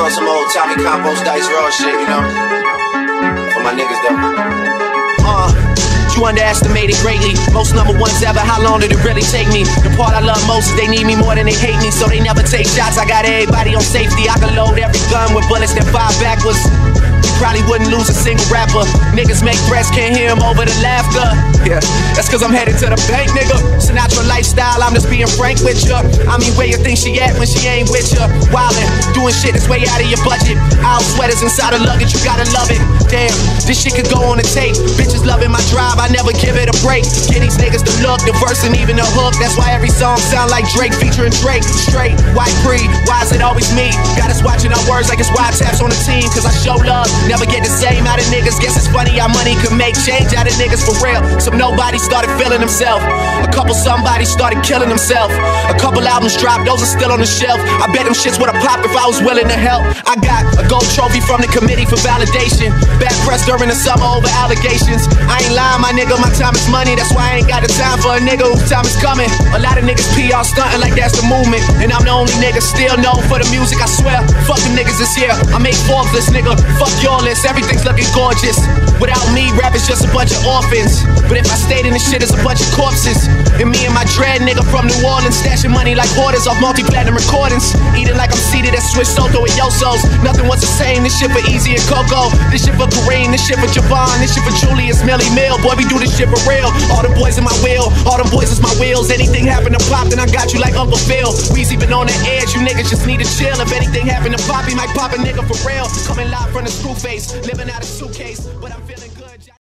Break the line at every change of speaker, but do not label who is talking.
on some old Tommy Compost Dice Raw shit, you know? For my niggas though.
Uh, you underestimated greatly. Most number ones ever. How long did it really take me? The part I love most is they need me more than they hate me, so they never take shots. I got everybody on safety. I can load every gun with bullets that fire backwards. Probably wouldn't lose a single rapper. Niggas make threats, can't hear them over the laughter. Yeah, that's cause I'm headed to the bank, nigga. I'm just being frank with ya. I mean, where you think she at when she ain't with ya? Wildin', doing shit that's way out of your budget. Out sweaters inside of luggage, you gotta love it. Damn, this shit could go on a tape. Bitches loving my drive, I never give it a break. Get these niggas the look, the verse, and even the hook. That's why every song sound like Drake featuring Drake. Straight, white free, why is it always me? Got us watching our words like it's wide taps on the team, cause I show love. Never get the same out of niggas. Guess it's funny how money can make change niggas for real. Some nobody started feeling himself. A couple somebody started killing himself. A couple albums dropped, those are still on the shelf. I bet them shits would've popped if I was willing to help. I got a gold trophy from the committee for validation. Bad press during the summer over allegations. I ain't lying, my nigga, my time is money. That's why I ain't got the time for a nigga whose time is coming. A lot of niggas PR stunting like that's the movement. And I'm the only nigga still known for the music, I swear. Niggas this year. I make list, nigga. Fuck your list. Everything's looking gorgeous. Without me, rap is just a bunch of orphans. But if I stayed in this shit, it's a bunch of corpses. And me and my dread nigga from New Orleans, stashing money like hoarders off multi platinum recordings. Eating like I'm seated at Swiss Soto and Yosos. Nothing was the same. This shit for Easy and Coco. This shit for Kareem. This shit for Javon. This shit for Julius Melly Mill. Boy, we do this shit for real. All the boys in my wheel. All the boys is my wheels. Anything happen to pop, then I got you like Uncle Phil. Weezy been on the edge. You niggas just need to chill. If anything happen to pop, he might pop nigga for real. Coming live from the screw face. Living out a suitcase. But I'm